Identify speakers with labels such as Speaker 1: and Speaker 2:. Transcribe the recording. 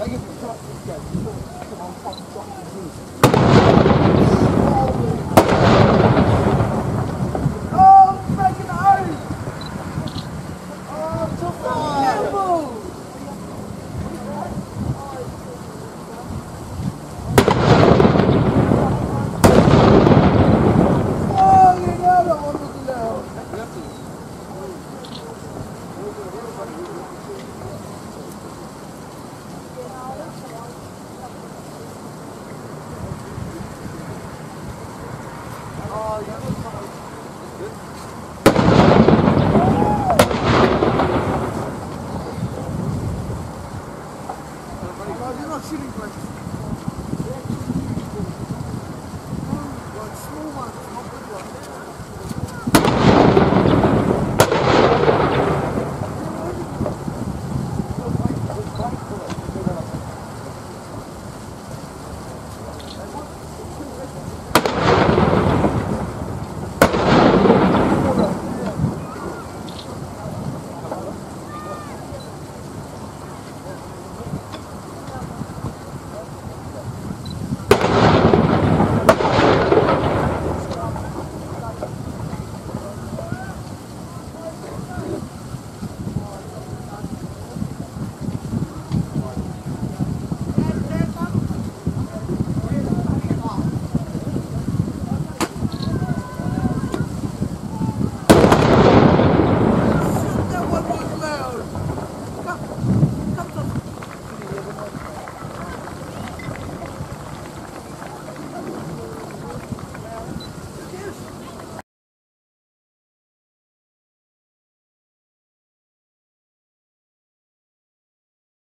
Speaker 1: Thank you. that was probably good.